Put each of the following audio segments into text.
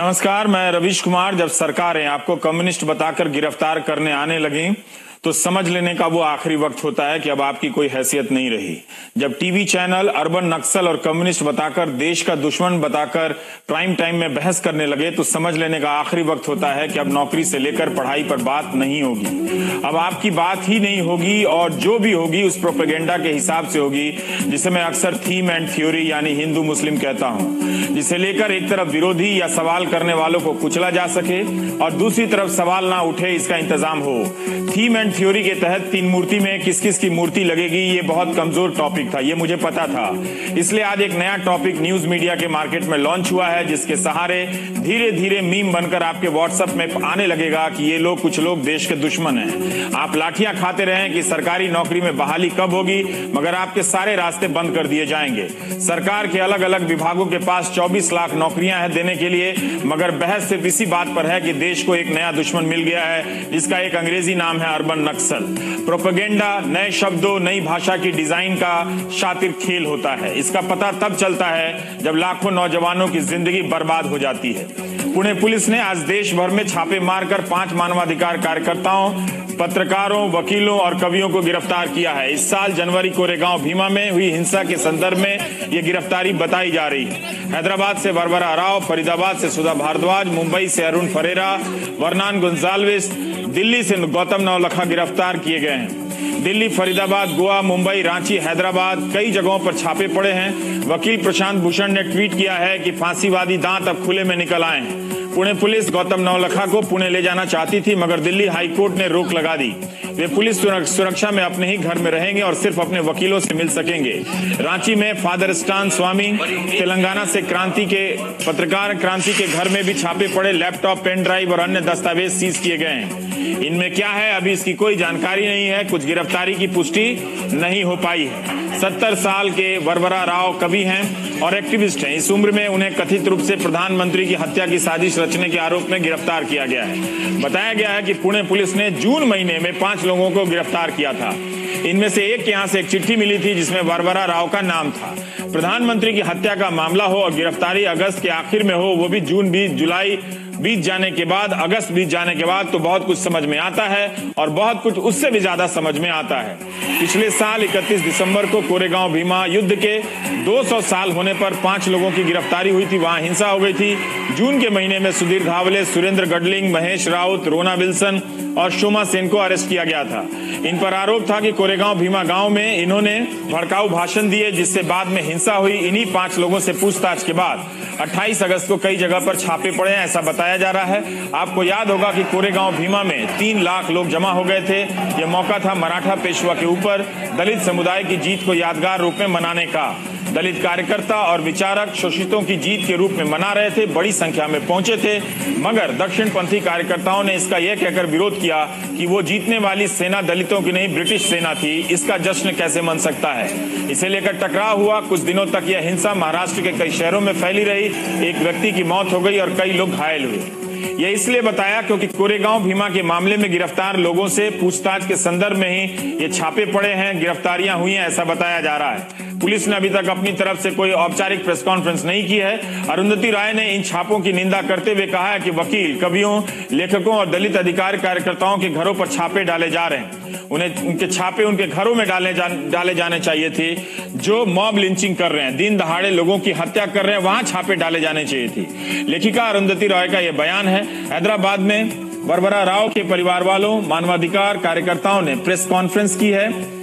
नमस्कार मैं रविश कुमार जब सरकारें आपको कम्युनिस्ट बताकर गिरफ़्तार करने आने लगी तो समझ लेने का वो आखिरी वक्त होता है कि अब आपकी कोई हैसियत नहीं रही। जब टीवी चैनल, अर्बन नक्सल और कम्युनिस्ट बताकर, देश का दुश्मन बताकर, प्राइम टाइम में बहस करने लगे तो समझ लेने का आखिरी वक्त होता है कि अब नौकरी से लेकर पढ़ाई पर बात नहीं होगी। अब आपकी बात ही नहीं होगी और जो भी होगी, उस प्रोपेगेंडा के हिसाब से होगी, जिसे मैं अक्सर थीम एंड थ्योरी यानी हिंदू मुस्लिम कहता हूँ। जिसे लेकर एक तरफ़ विरोधी या सवाल करने वालों को कुचला जा सके और दूसरी तरफ़ सवाल ना उठे, इसका इंतज़ाम हो। थीम एंड थ्योरी के तहत तीन मूर्ति में किस किस की मूर्ति लगेगी, ये बहुत कमज़ोर टॉपिक था, ये मुझे पता था। इसलिए आज एक नया टॉपिक न्यूज़ मीडिया के मार्केट में लॉन्च हुआ है, जिसके सहारे धीरे धीरे मीम बनकर आपके व्हाट्सएप में आने लगेगा कि ये लोग, कुछ लोग देश के दुश्मन हैं। आप लाठियाँ खाते रहे कि सरकारी नौकरी में बहाली कब होगी, मगर आपके सारे रास्ते बंद कर दिए जाएँगे। सरकार के अलग अलग विभागों के पास 24 लाख नौकरियाँ हैं देने के लिए, मगर बहस सिर्फ़ इसी बात पर है कि देश को एक नया दुश्मन मिल गया है, जिसका एक अंग्रेज़ी नाम है अर्बन नक्सल। प्रोपेगेंडा, नए शब्दों, नई भाषा की डिज़ाइन का शातिर खेल होता है। इसका पता तब चलता है जब लाखों नौजवानों की ज़िंदगी बर्बाद हो जाती है। पुणे पुलिस ने आज देश भर में छापे मारकर पाँच मानवाधिकार कार्यकर्ताओं, पत्रकारों, वकीलों और कवियों को गिरफ़्तार किया है। इस साल जनवरी कोरेगांव भीमा में हुई हिंसा के संदर्भ में ये गिरफ्तारी बताई जा रही हैदराबाद से वरवरा राव, फरीदाबाद से सुधा भारद्वाज, मुंबई से अरुण फरेरा, वर्नान गुंजालविस दिल्ली से गौतम नवलखा गिरफ़्तार किए गए हैं। दिल्ली, फरीदाबाद, गोवा, मुंबई, रांची, हैदराबाद, कई जगहों पर छापे पड़े हैं। वकील प्रशांत भूषण ने ट्वीट किया है कि फांसीवादी दांत अब खुले में निकल आए हैं। पुणे पुलिस गौतम नवलखा को पुणे ले जाना चाहती थी, मगर दिल्ली हाईकोर्ट ने रोक लगा दी। वे पुलिस सुरक्षा में अपने ही घर में रहेंगे और सिर्फ़ अपने वकीलों से मिल सकेंगे। रांची में फादर स्टान स्वामी, तेलंगाना से क्रांति के पत्रकार, क्रांति के घर में भी छापे पड़े लैपटॉप, पेन ड्राइव और अन्य दस्तावेज़ सीज किए गए हैं। इनमें क्या है, अभी इसकी कोई जानकारी नहीं है, कुछ गिरफ्तारी की पुष्टि नहीं हो पाई है। सत्तर साल के वरवरा राव कवि हैं और एक्टिविस्ट हैं। इस उम्र में उन्हें कथित रूप से प्रधानमंत्री की हत्या की साजिश रचने के आरोप में गिरफ़्तार किया गया है। बताया गया है कि पुणे पुलिस ने जून महीने में पाँच लोगों को गिरफ़्तार किया था। इनमें से एक के यहाँ से एक चिट्ठी मिली थी, जिसमें वरवरा राव का नाम था। प्रधानमंत्री की हत्या का मामला हो और गिरफ्तारी अगस्त के आखिर में हो, वो भी जून बीस जुलाई बीत जाने के बाद, अगस्त बीत जाने के बाद तो बहुत कुछ समझ में आता है और बहुत कुछ उससे भी ज़्यादा समझ में आता है। पिछले साल 31 दिसंबर को कोरेगांव भीमा युद्ध के 200 साल होने पर पाँच लोगों की गिरफ्तारी हुई थी, वहाँ हिंसा हो गई थी। जून के महीने में सुधीर धावले, सुरेंद्र गडलिंग, महेश राउत, रोना विल्सन और शोमा सेन को अरेस्ट किया गया था। इन पर आरोप था कि कोरेगांव भीमा गाँव में इन्होंने भड़काऊ भाषण दिए, जिससे बाद में हिंसा हुई। इन्हीं पाँच लोगों से पूछताछ के बाद 28 अगस्त को कई जगह पर छापे पड़े हैं, ऐसा बताया जा रहा है। आपको याद होगा कि कोरेगांव भीमा में तीन लाख लोग जमा हो गए थे। यह मौका था मराठा पेशवा के ऊपर, दलित समुदाय की जीत को यादगार रूप में मनाने का। दलित कार्यकर्ता और विचारक शोषितों की जीत के रूप में मना रहे थे, बड़ी संख्या में पहुँचे थे, मगर दक्षिणपंथी कार्यकर्ताओं ने इसका यह कहकर विरोध किया कि वो जीतने वाली सेना दलितों की नहीं, ब्रिटिश सेना थी। इसका जश्न कैसे मन सकता है? इसे लेकर टकराव हुआ। कुछ दिनों तक यह हिंसा महाराष्ट्र के कई शहरों में फैली रही। एक व्यक्ति की मौत हो गई और कई लोग घायल हुए। यह इसलिए बताया क्योंकि कोरेगांव भीमा के मामले में गिरफ़्तार लोगों से पूछताछ के संदर्भ में ही ये छापे पड़े हैं। गिरफ्तारियाँ हुई हैं, ऐसा बताया जा रहा है। पुलिस ने अभी तक अपनी तरफ़ से कोई औपचारिक प्रेस कॉन्फ्रेंस नहीं की है। अरुंधति राय ने इन छापों की निंदा करते हुए कहा है कि वकील कवियों लेखकों और दलित अधिकार कार्यकर्ताओं के घरों पर छापे डाले जा रहे हैं। उन्हें उनके छापे उनके घरों में डाले जा, डाले जाने चाहिए थे। जो मॉब लिंचिंग कर रहे हैं दिन दहाड़े लोगों की हत्या कर रहे हैं वहाँ छापे डाले जाने चाहिए थी। लेखिका अरुंधति राय का यह बयान है हैदराबाद में बरबरा राव के परिवार वालों मानवाधिकार कार्यकर्ताओं ने प्रेस कॉन्फ्रेंस की है।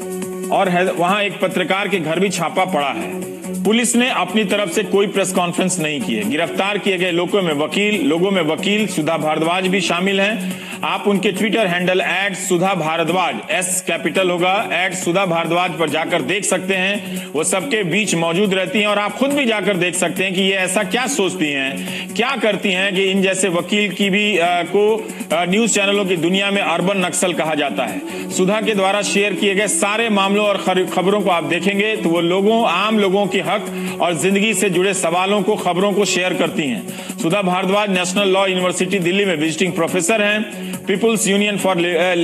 और वहाँ एक पत्रकार के घर भी छापा पड़ा है। पुलिस ने अपनी तरफ़ से कोई प्रेस कॉन्फ्रेंस नहीं की है। गिरफ़्तार किए गए लोगों में वकील लोगों में वकील सुधा भारद्वाज भी शामिल हैं। आप उनके Twitter handle at Sudha Bharadwaj S capital होगा एट सुधा भारद्वाज पर जाकर देख सकते हैं। वो सबके बीच मौजूद रहती हैं और आप खुद भी जाकर देख सकते हैं कि ये ऐसा क्या सोचती हैं क्या करती हैं कि इन जैसे वकील की भी आ, को न्यूज़ चैनलों की दुनिया में अर्बन नक्सल कहा जाता है। सुधा के द्वारा शेयर किए गए सारे मामलों और खबरों को आप देखेंगे तो वो लोगों, आम लोगों के हक और ज़िंदगी से जुड़े सवालों को, खबरों को शेयर करती हैं। Sudha Bharadwaj national law university Delhi में विजिटिंग प्रोफेसर हैं। People's union for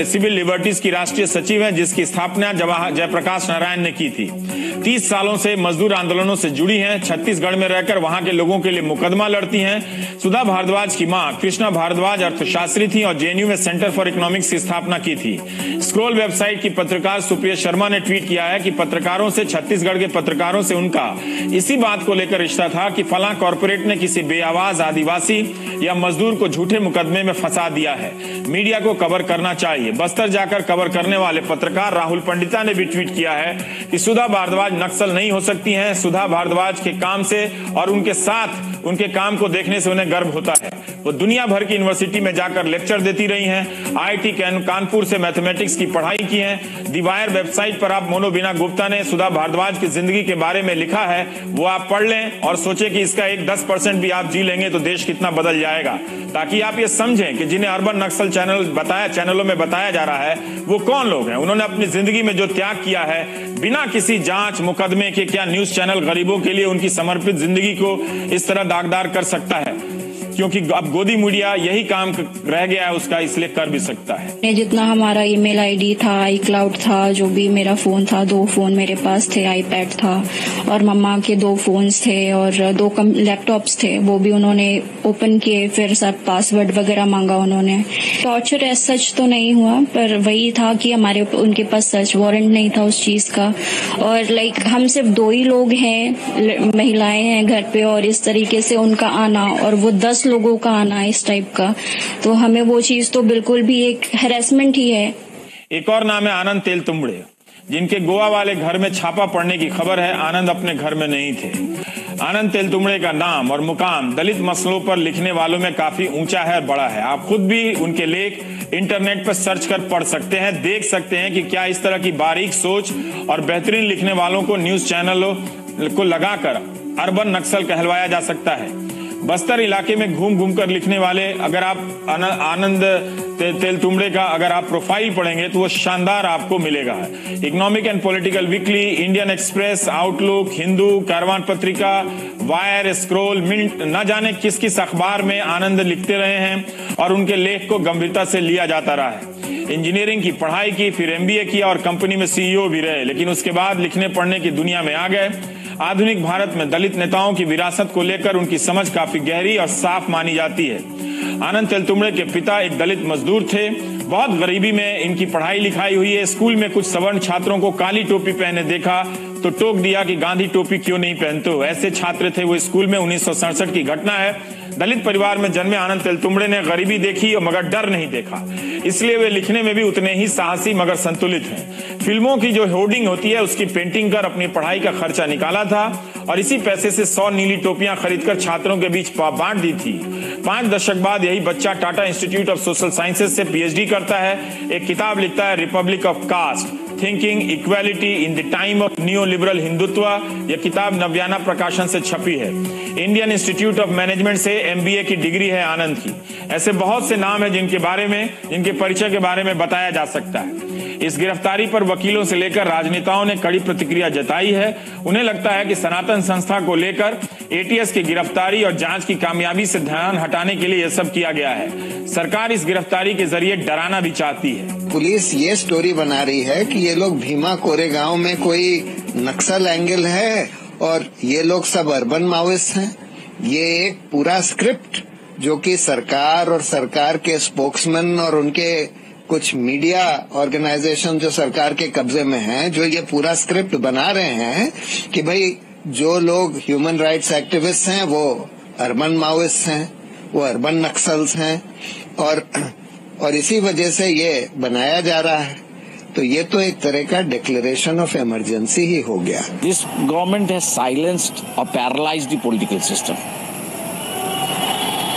civil liberties की राष्ट्रीय सचिव हैं, जिसकी स्थापना जयप्रकाश नारायण ने की थी। तीस सालों से मजदूर आंदोलनों से जुड़ी हैं। छत्तीसगढ़ में रहकर वहाँ के लोगों के लिए मुकदमा लड़ती हैं। सुधा भारद्वाज की माँ, कृष्णा भारद्वाज अर्थशास्त्री थी और जेएनयू में सेंटर फॉर इकोनॉमिक्स की स्थापना की थी। स्क्रोल वेबसाइट की पत्रकार सुप्रिया शर्मा ने ट्वीट किया है कि पत्रकारों से, छत्तीसगढ़ के पत्रकारों से उनका इसी बात को लेकर रिश्ता था कि फला कॉरपोरेट ने किसी बेआवाज आदिवासी या मजदूर को झूठे मुकदमे में फंसा दिया है। मीडिया को कवर करना चाहिए। बस्तर जाकर कवर करने वाले पत्रकार राहुल पंडिता ने भी ट्वीट किया है कि सुधा भारद्वाज नक्सल नहीं हो सकती हैं। सुधा भारद्वाज के काम से और उनके साथ उनके काम को देखने से उन्हें गर्व होता है। वो दुनिया भर की यूनिवर्सिटी में जाकर लेक्चर देती रही हैं। आईआईटी कानपुर से मैथमेटिक्स की पढ़ाई की है। दिवायर वेबसाइट पर आप मोनोबिना गुप्ता ने सुधा भारद्वाज की ज़िंदगी के बारे में लिखा है। वो आप पढ़ लें और सोचे कि इसका एक दस परसेंट भी आप जी लेंगे तो देश कितना बदल जाएगा। ताकि आप ये समझें कि जिन्हें अर्बन नक्सल चैनल बताया, चैनलों में बताया जा रहा है, वो कौन लोग हैं? उन्होंने अपनी ज़िंदगी में जो त्याग किया है, बिना किसी जाँच मुकदमे के क्या न्यूज़ चैनल गरीबों के लिए उनकी समर्पित ज़िंदगी को इस तरह दागदार कर सकता है? क्योंकि अब गोदी मीडिया, यही काम रह गया है, उसका इसलिए कर भी सकता है। जितना हमारा ईमेल आईडी था आई क्लाउड था, जो भी मेरा फ़ोन था, दो फ़ोन मेरे पास थे आईपैड था, और मम्मा के दो फोन्स थे, और दो लैपटॉप्स थे, वो भी उन्होंने ओपन किए, फिर सब पासवर्ड वगैरह मांगा उन्होंने। टॉर्चर एज सच तो नहीं हुआ, पर वही था कि हमारे उनके पास सच वारंट नहीं था उस चीज़ का। और लाइक हम सिर्फ़ दो ही लोग हैं महिलाएँ हैं घर पे, और इस तरीके से उनका आना, और वो दस लोगों का आना इस टाइप का। तो हमें वो चीज़ तो बिल्कुल भी एक हेरेसमेंट ही है। एक और नाम है आनंद तेल तुमड़े जिनके गोवा वाले घर में छापा पड़ने की खबर है, आनंद अपने घर में नहीं थे। आनंद तेल तुमड़े का नाम और मुकाम दलित मसलों पर लिखने वालों में काफ़ी ऊँचा है और बड़ा है। आप खुद भी उनके लेख इंटरनेट पर सर्च कर पढ़ सकते हैं, देख सकते हैं कि क्या इस तरह की बारीक सोच और बेहतरीन लिखने वालों को न्यूज़ चैनलों को लगाकर अरबन नक्सल कहलवाया जा सकता है। बस्तर इलाके में घूम घूम कर लिखने वाले अगर आप आनंद ते, तेल तुमड़े का अगर आप प्रोफ़ाइल पढ़ेंगे तो वो शानदार आपको मिलेगा। Economic and Political Weekly Indian Express Outlook Hindu Caravan पत्रिका वायर स्क्रोल मिंट न जाने किस किस अखबार में आनंद लिखते रहे हैं और उनके लेख को गंभीरता से लिया जाता रहा है। इंजीनियरिंग की पढ़ाई की फिर एमबीए किया और कंपनी में सीईओ भी रहे लेकिन उसके बाद लिखने पढ़ने की दुनिया में आ गए। आधुनिक भारत में दलित नेताओं की विरासत को लेकर उनकी समझ काफ़ी गहरी और साफ़ मानी जाती है। आनंद तेलतुमड़े के पिता एक दलित मजदूर थे। बहुत गरीबी में इनकी पढ़ाई लिखाई हुई है। स्कूल में कुछ सवर्ण छात्रों को काली टोपी पहने देखा तो टोक दिया कि गांधी टोपी क्यों नहीं पहनते हो? ऐसे छात्र थे वो स्कूल में। उन्नीस सौ सड़सठ की घटना है। दलित परिवार में जन्मे आनंद तेलतुमड़े ने गरीबी देखी और मगर डर नहीं देखा। इसलिए वे लिखने में भी उतने ही साहसी मगर संतुलित हैं। फ़िल्मों की जो होर्डिंग होती है, उसकी पेंटिंग कर अपनी पढ़ाई का खर्चा निकाला था और इसी पैसे से सौ नीली टोपियाँ खरीदकर छात्रों के बीच बांट दी थी। पाँच दशक बाद यही बच्चा Tata Institute of Social Sciences से पीएचडी करता है। एक किताब लिखता है Republic of Caste thinking equality in the time of neoliberal Hindutva यह किताब नव्याना प्रकाशन से छपी है। इंडियन इंस्टीट्यूट ऑफ़ मैनेजमेंट से एमबीए की डिग्री है आनंद की। ऐसे बहुत से नाम है जिनके बारे में, जिनके परिचय के बारे में बताया जा सकता है। इस गिरफ्तारी पर वकीलों से लेकर राजनेताओं ने कड़ी प्रतिक्रिया जताई है। उन्हें लगता है कि सनातन संस्था को लेकर एटीएस की गिरफ्तारी और जाँच की कामयाबी से ध्यान हटाने के लिए यह सब किया गया है। सरकार इस गिरफ्तारी के ज़रिए डराना भी चाहती है। पुलिस ये स्टोरी बना रही है कि ये लोग भीमा कोरे गाँव में कोई नक्सल एंगल है और ये लोग सब अर्बन माओइस्ट हैं। ये एक पूरा स्क्रिप्ट जो कि सरकार और सरकार के स्पोक्समैन और उनके कुछ मीडिया ऑर्गेनाइजेशन जो सरकार के कब्जे में हैं, जो ये पूरा स्क्रिप्ट बना रहे हैं कि भाई जो लोग ह्यूमन राइट्स एक्टिविस्ट हैं, वो अर्बन माओइस्ट हैं, वो अर्बन नक्सल्स हैं, और और इसी वजह से ये बनाया जा रहा है। तो ये तो एक तरह का डिक्लेरेशन ऑफ़ इमरजेंसी ही हो गया। दिस गवर्नमेंट हैज़ साइलेंस्ड और paralysed the political system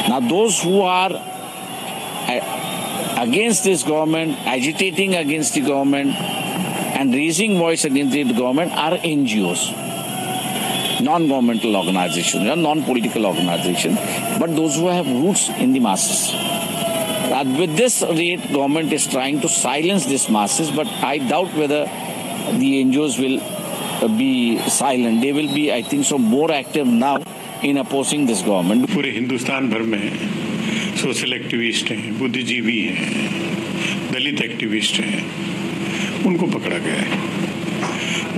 now those who are against this government, agitating against the government, and raising voice against the government are NGOs, non-governmental organizations, or non-political organizations, but those who have roots in the masses. And with this rate, government is trying to silence these masses, but I doubt whether the NGOs will be silent. They will be, I think, so more active now in opposing this government. पूरे हिंदुस्तान भर में social activist हैं, बुद्धिजीवी हैं, दलित activist हैं, उनको पकड़ा गया है।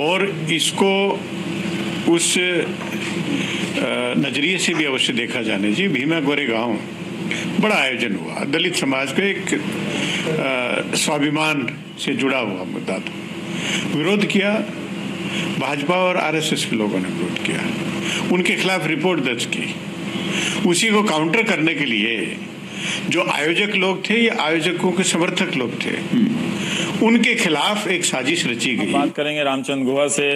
और इसको उस नज़रिए से भी अवश्य देखा जाने। जी, भीमा गोरे गाँव, बड़ा आयोजन हुआ। दलित समाज का एक स्वाभिमान से जुड़ा हुआ मुद्दा था। विरोध किया, भाजपा और आरएसएस के लोगों ने विरोध किया। उनके खिलाफ रिपोर्ट दर्ज की। उसी को काउंटर करने के लिए जो आयोजक लोग थे ये आयोजकों के समर्थक लोग थे उनके खिलाफ एक साजिश रची गई। बात करेंगे रामचंद्र गुहा से।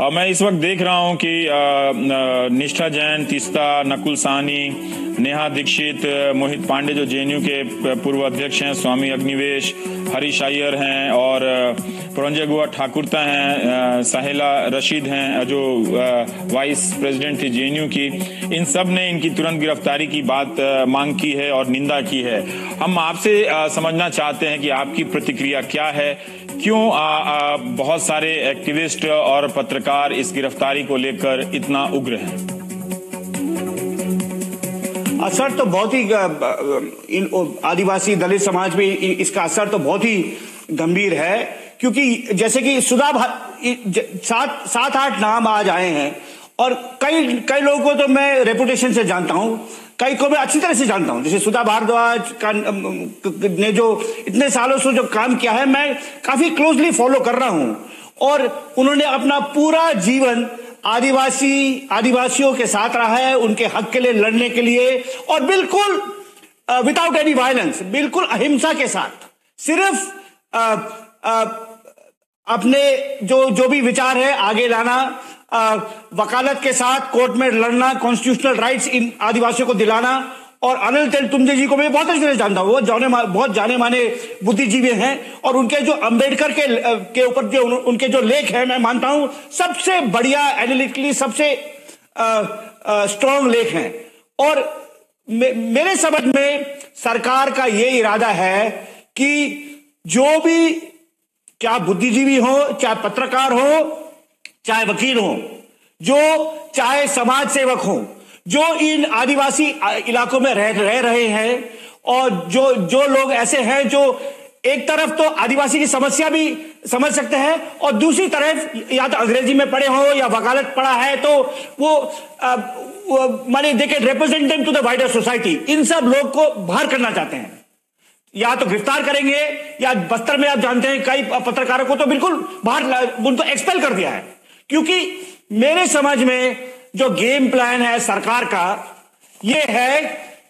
आ, मैं इस वक्त देख रहा हूँ कि आ, निष्ठा जैन तीस्ता नकुल सानी नेहा दीक्षित मोहित पांडे जो जेएनयू के पूर्व अध्यक्ष हैं स्वामी अग्निवेश हरीश अय्यर हैं और पुरंजय गुआ ठाकुरता हैं साहिला रशीद हैं जो वाइस प्रेसिडेंट थी जेएनयू की। इन सबने इनकी तुरंत गिरफ्तारी की बात मांग की है और निंदा की है। हम आपसे समझना चाहते हैं कि आपकी प्रतिक्रिया क्या है? क्यों आ, आ, बहुत सारे एक्टिविस्ट और पत्रकार इस गिरफ्तारी को लेकर इतना उग्र हैं? असर तो बहुत ही इन आदिवासी दलित समाज में इसका असर तो बहुत ही गंभीर है, क्योंकि जैसे कि सुधा सात सात आठ नाम आज आए हैं, और कई कई लोगों को तो मैं रेपुटेशन से जानता हूँ, कई को मैं अच्छी तरह से जानता हूँ, जैसे सुधा भारद्वाज का ने जो इतने सालों से जो काम किया है, मैं काफ़ी क्लोजली फॉलो कर रहा हूँ, और उन्होंने अपना पूरा जीवन आदिवासी आदिवासियों के साथ रहा है उनके हक के लिए लड़ने के लिए और बिल्कुल विदाउट एनी वायलेंस बिल्कुल अहिंसा के साथ। सिर्फ़ आ, आ, अपने जो जो भी विचार है आगे लाना आ, वकालत के साथ कोर्ट में लड़ना कॉन्स्टिट्यूशनल राइट्स इन आदिवासियों को दिलाना और अनिल तेल तुमजे जी को मैं बहुत अच्छी तरह जानता हूँ। वो जाने बहुत जाने माने बुद्धिजीवी हैं और उनके जो अंबेडकर के के ऊपर जो उनके जो लेख हैं मैं मानता हूँ सबसे बढ़िया एनालिटिकली सबसे स्ट्रॉन्ग लेख हैं। और मे, मेरे समझ में सरकार का ये इरादा है कि जो भी चाहे बुद्धिजीवी हो चाहे पत्रकार हो चाहे वकील हो जो चाहे समाज सेवक हो जो इन आदिवासी इलाकों में रह रह रहे हैं और जो जो लोग ऐसे हैं जो एक तरफ़ तो आदिवासी की समस्या भी समझ सकते हैं और दूसरी तरफ़ या तो अंग्रेज़ी में पढ़े हो या वकालत पढ़ा है तो वो, वो माने they can to the wider society इन सब लोग को बाहर करना चाहते हैं। या तो गिरफ़्तार करेंगे या बस्तर में आप जानते हैं कई पत्रकारों को तो बिल्कुल बाहर उनको एक्सपेल कर दिया है। क्योंकि मेरे समझ में जो गेम प्लान है सरकार का, ये है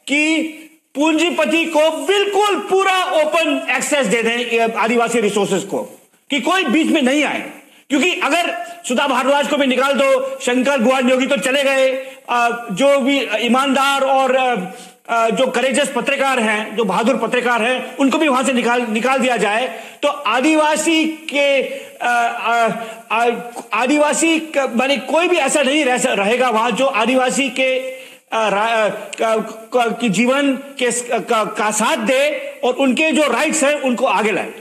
कि पूंजीपति को बिल्कुल पूरा ओपन एक्सेस दे दें आदिवासी रिसोर्सेस को, कि कोई बीच में नहीं आए। क्योंकि अगर सुधा भारद्वाज को भी निकाल दो, शंकर गुहान योगी तो चले गए जो भी ईमानदार और जो करेजस पत्रकार हैं जो बहादुर पत्रकार हैं उनको भी वहाँ से निकाल निकाल दिया जाए। तो आदिवासी के आदिवासी मानी कोई भी ऐसा नहीं रह रहेगा वहाँ जो आदिवासी के की जीवन के का, साथ दे और उनके जो राइट्स हैं उनको आगे लाए।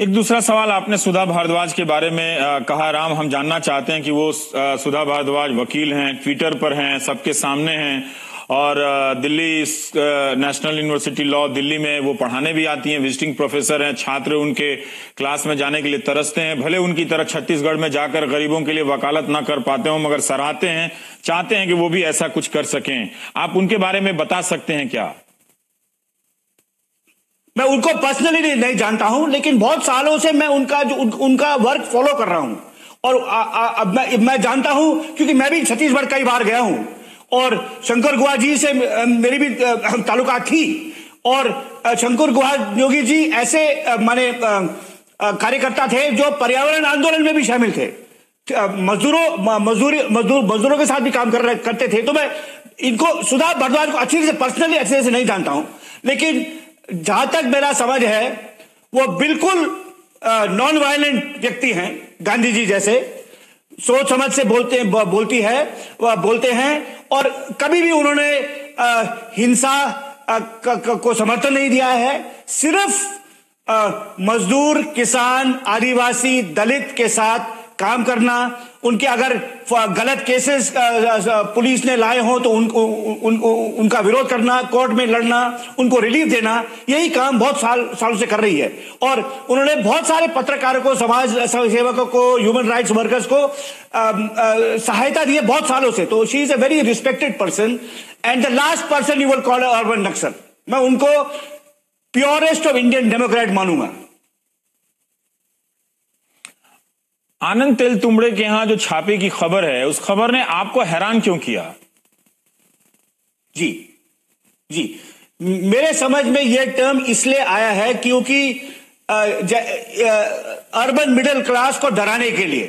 एक दूसरा सवाल आपने सुधा भारद्वाज के बारे में कहा। राम हम जानना चाहते हैं कि वो सुधा भारद्वाज वकील हैं ट्विटर पर हैं सबके सामने हैं। और Delhi national university law Delhi में वो पढ़ाने भी आती हैं विजिटिंग प्रोफेसर हैं छात्र उनके क्लास में जाने के लिए तरसते हैं। भले उनकी तरह छत्तीसगढ़ में जाकर गरीबों के लिए वकालत ना कर पाते हो मगर सराहते हैं चाहते हैं कि वो भी ऐसा कुछ कर सकें। आप उनके बारे में बता सकते हैं क्या? मैं उनको पर्सनली नहीं, नहीं जानता हूँ लेकिन बहुत सालों से मैं उनका जो उन, उनका वर्क फॉलो कर रहा हूँ। और आ, आ, अब मैं, मैं जानता हूँ क्योंकि मैं भी छत्तीसगढ़ कई बार गया हूँ। और शंकर गुहा जी से मेरी भी ताल्लुकात थी। और शंकर गुहा योगी जी ऐसे माने कार्यकर्ता थे जो पर्यावरण आंदोलन में भी शामिल थे। मजदूरों मजदूरी, मजदूर, मजदूरों के साथ भी काम कर रहे, करते थे। तो मैं इनको सुधा भरद्वाज को अच्छी से पर्सनली अच्छे से नहीं जानता हूँ। लेकिन जहाँ तक मेरा समझ है, वो बिल्कुल नॉन वायलेंट व्यक्ति हैं, गांधी जी जैसे। सोच समझ से बोलते, बोलती है बोलते हैं, और कभी भी उन्होंने हिंसा को समर्थन नहीं दिया है। सिर्फ़ मजदूर, किसान, आदिवासी, दलित के साथ काम करना उनके अगर गलत केसेस पुलिस ने लाए हो तो उन, उन, उन, उनका विरोध करना कोर्ट में लड़ना उनको रिलीफ देना यही काम बहुत साल सालों से कर रही है। और उन्होंने बहुत सारे पत्रकारों को समाज सेवकों को ह्यूमन राइट्स वर्कर्स को सहायता दी है बहुत सालों से। तो she is a very respected person and the last person you will call urban Naxal मैं उनको प्योरेस्ट ऑफ़ इंडियन डेमोक्रेट मानूँगा। आनंद तेल तुमड़े के यहाँ जो छापे की खबर है उस खबर ने आपको हैरान क्यों किया? जी जी। मेरे समझ में यह टर्म इसलिए आया है क्योंकि अर्बन मिडिल क्लास को डराने के लिए।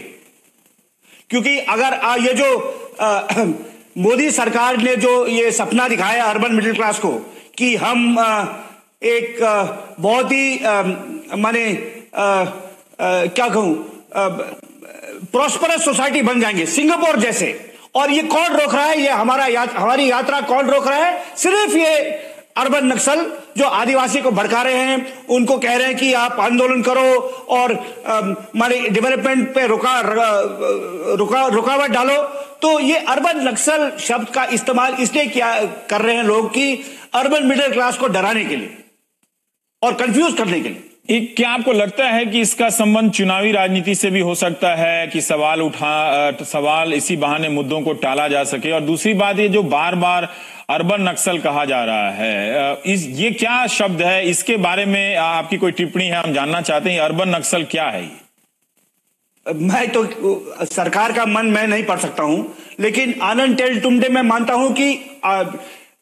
क्योंकि अगर आ, ये जो मोदी सरकार ने जो ये सपना दिखाया अर्बन मिडिल क्लास को कि हम आ, एक आ, बहुत ही माने क्या कहूँ? प्रॉस्परस सोसाइटी बन जाएँगे सिंगापुर जैसे। और ये कौन रोक रहा है? ये हमारा या, हमारी यात्रा कौन रोक रहा है? सिर्फ़ ये अर्बन नक्सल जो आदिवासी को भड़का रहे हैं उनको कह रहे हैं कि आप आंदोलन करो और हमारे डेवलपमेंट पे रुका रुका रुकावट डालो। तो ये अर्बन नक्सल शब्द का इस्तेमाल इसलिए किया कर रहे हैं लोग कि अर्बन मिडिल क्लास को डराने के लिए और कंफ्यूज करने के लिए। क्या आपको लगता है कि इसका संबंध चुनावी राजनीति से भी हो सकता है कि सवाल उठा सवाल इसी बहाने मुद्दों को टाला जा सके? और दूसरी बात ये जो बार बार अर्बन नक्सल कहा जा रहा है इस ये क्या शब्द है? इसके बारे में आपकी कोई टिप्पणी है? हम जानना चाहते हैं अर्बन नक्सल क्या है मैं तो सरकार का मन मैं नहीं पढ़ सकता हूँ लेकिन आनंद टेल टुमडे मैं मानता हूँ कि आ,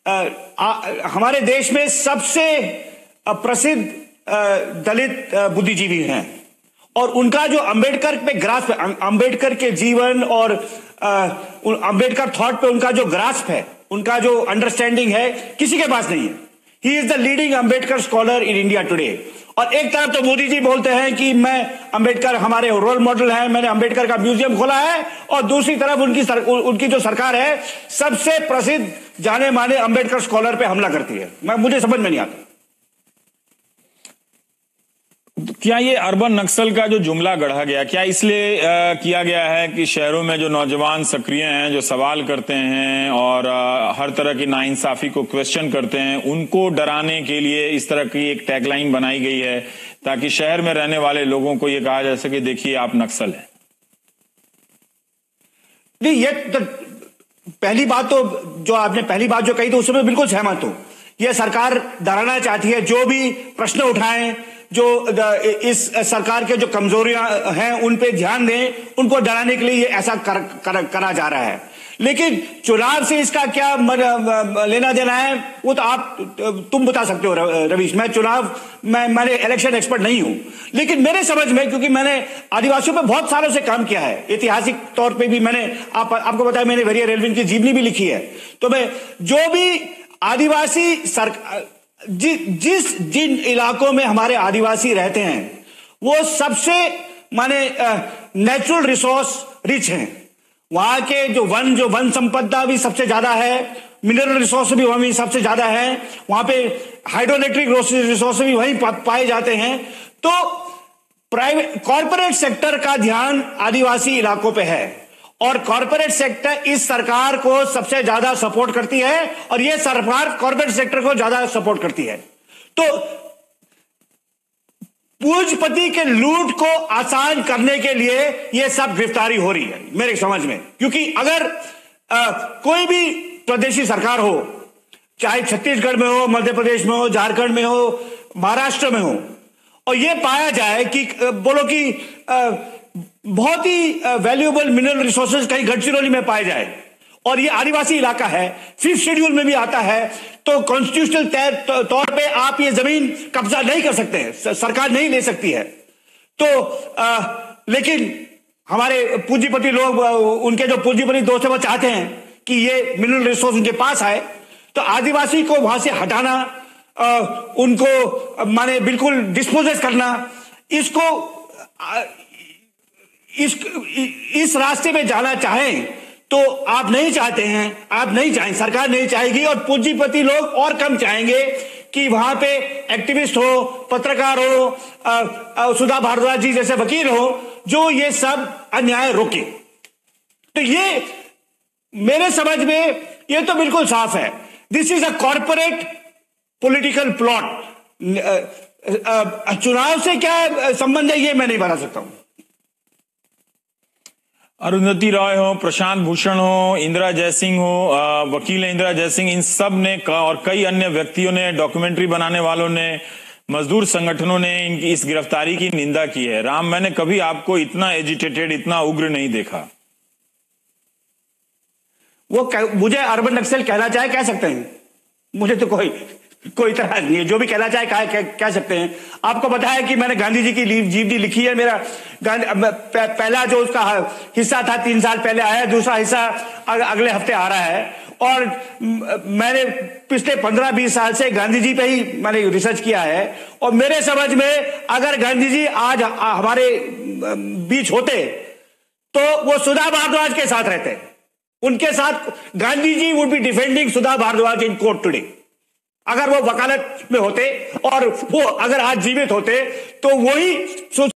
आ, आ, हमारे देश में सबसे प्रसिद्ध दलित बुद्धिजीवी हैं। और उनका जो अंबेडकर पे ग्रास्प अंबेडकर के जीवन और अंबेडकर थॉट पे उनका जो ग्रास्प है उनका जो अंडरस्टैंडिंग है किसी के पास नहीं है। He is the leading Ambedkar scholar in India today और एक तरफ़ तो मोदी जी बोलते हैं कि मैं अंबेडकर हमारे रोल मॉडल है मैंने अंबेडकर का म्यूज़ियम खोला है और दूसरी तरफ़ उनकी सर, उनकी जो सरकार है सबसे प्रसिद्ध जाने माने अंबेडकर स्कॉलर पे हमला करती है। मैं मुझे समझ में नहीं आता। क्या ये अर्बन नक्सल का जो जुमला गढ़ा गया क्या इसलिए किया गया है कि शहरों में जो नौजवान सक्रिय हैं जो सवाल करते हैं और आ, हर तरह की नाइंसाफी को क्वेश्चन करते हैं उनको डराने के लिए इस तरह की एक टैगलाइन बनाई गई है ताकि शहर में रहने वाले लोगों को ये कहा जा सके देखिए आप नक्सल हैं। ये तो पहली बात तो जो आपने पहली बात जो कही तो उसमें बिल्कुल सहमत हूँ। यह सरकार डराना चाहती है। जो भी प्रश्न उठाएँ जो इस सरकार के जो कमजोरियाँ हैं उन पे ध्यान दें। उनको डराने के लिए ये ऐसा कर, कर, करा जा रहा है। लेकिन चुनाव से इसका क्या लेना देना है वो तो आप तुम बता सकते हो रवीश। मैं चुनाव मैं मैंने इलेक्शन एक्सपर्ट नहीं हूँ। लेकिन मेरे समझ में क्योंकि मैंने आदिवासियों पे बहुत सालों से काम किया है। ऐतिहासिक तौर पे भी मैंने आप, आपको बताया मैंने वेरिया रेलवे की जीवनी भी लिखी है। तो मैं जो भी आदिवासी सरकार जि, जिस जिन इलाकों में हमारे आदिवासी रहते हैं वो सबसे माने नेचुरल रिसोर्स रिच हैं। वहाँ के जो वन जो वन संपदा भी सबसे ज़्यादा है मिनरल रिसोर्स भी वहीं सबसे ज़्यादा है वहाँ पे हाइड्रोइलेक्ट्रिक रिसोर्स भी वहीं पाए जाते हैं। तो प्राइवेट कॉरपोरेट सेक्टर का ध्यान आदिवासी इलाकों पे है। और कॉरपोरेट सेक्टर इस सरकार को सबसे ज़्यादा सपोर्ट करती है और यह सरकार कॉरपोरेट सेक्टर को ज़्यादा सपोर्ट करती है। तो पूंजपति के लूट को आसान करने के लिए यह सब गिरफ्तारी हो रही है मेरे समझ में। क्योंकि अगर आ, कोई भी प्रदेशी सरकार हो चाहे छत्तीसगढ़ में हो मध्य प्रदेश में हो झारखंड में हो महाराष्ट्र में हो और यह पाया जाए कि बोलो कि आ, बहुत ही वैल्यूएबल मिनरल रिसोर्सेज कहीं गढ़चिरौली में पाए जाए। और ये आदिवासी इलाका है फिफ्थ शेड्यूल में भी आता है तो कॉन्स्टिट्यूशनल तौर पे आप ये ज़मीन कब्जा नहीं कर सकते हैं सरकार नहीं ले सकती है। तो आ, लेकिन हमारे पूंजीपति लोग उनके जो पूंजीपति दोस्त वो चाहते हैं कि ये मिनरल रिसोर्स उनके पास आए। तो आदिवासी को वहाँ से हटाना आ, उनको माने बिल्कुल डिस्पोजेस करना इसको आ, इस इस रास्ते में जाना चाहें तो आप नहीं चाहते हैं, आप नहीं चाहें, सरकार नहीं चाहेगी और पूंजीपति लोग और कम चाहेंगे कि वहाँ पे एक्टिविस्ट हो, पत्रकार हो सुधा भारद्वाज जी जैसे वकील हो, जो ये सब अन्याय रोके। तो ये मेरे समझ में ये तो बिल्कुल साफ़ है। This is a corporate political plot चुनाव से क्या संबंध है ये मैं नहीं बना सकता हूँ। अरुंधति रॉय हो, प्रशांत भूषण हो, इंदिरा जयसिंह हो वकील इंदिरा जयसिंह, इन सबने और कई अन्य व्यक्तियों ने डॉक्यूमेंट्री बनाने वालों ने, मजदूर संगठनों ने इनकी इस गिरफ्तारी की निंदा की है। राम, मैंने कभी आपको इतना एजिटेटेड, इतना उग्र नहीं देखा। वो मुझे अर्बन नक्सल कहना चाहे, कह सकते हैं। मुझे तो कोई कोई तरह नहीं है। जो भी कहना चाहे कह, कह, कह सकते हैं। आपको पता है कि मैंने गांधी जी की जीवनी लिखी है। मेरा पहला जो उसका हिस्सा था तीन साल पहले आया दूसरा हिस्सा अग, अगले हफ़्ते आ रहा है। और मैंने पिछले पंद्रह बीस साल से गांधी जी पे ही मैंने रिसर्च किया है। और मेरे समझ में अगर गांधी जी आज हमारे बीच होते तो वो सुधा भारद्वाज के साथ रहते। उनके साथ Gandhi ji would be defending Sudha Bharadwaj in court today अगर वो वकालत में होते और वो अगर आज जीवित होते तो वही